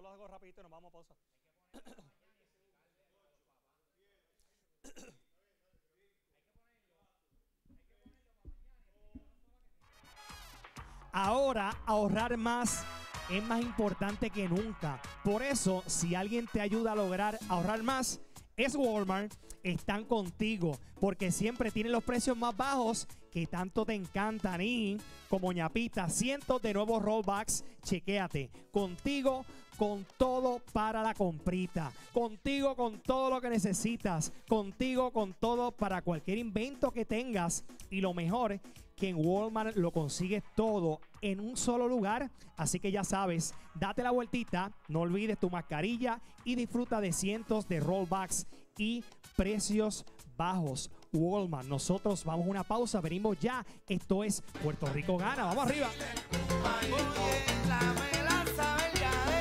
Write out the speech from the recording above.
lo hago rapidito y nos vamos a pausa. Ahora ahorrar más es más importante que nunca. Por eso, si alguien te ayuda a lograr ahorrar más, es Walmart. Están contigo porque siempre tienen los precios más bajos que tanto te encantan. Y como ñapita, cientos de nuevos rollbacks. Chequéate. Contigo con todo para la comprita. Contigo con todo lo que necesitas. Contigo con todo para cualquier invento que tengas. Y lo mejor que en Walmart lo consigues todo en un solo lugar. Así que ya sabes, date la vueltita, no olvides tu mascarilla y disfruta de cientos de rollbacks y precios bajos. Walmart, nosotros vamos a una pausa, venimos ya. Esto es Puerto Rico Gana, vamos arriba.